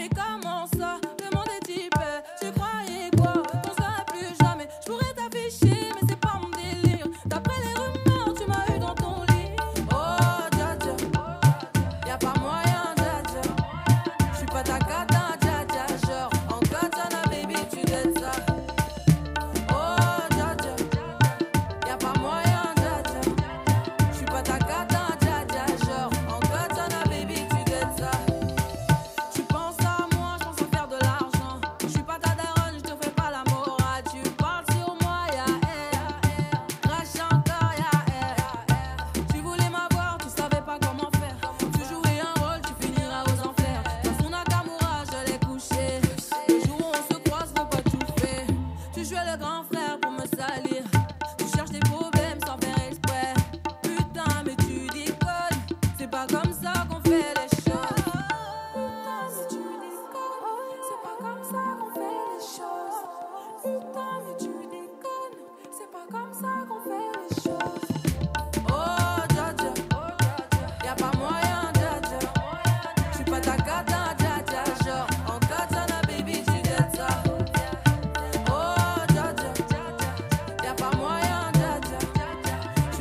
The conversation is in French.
Mais comment ça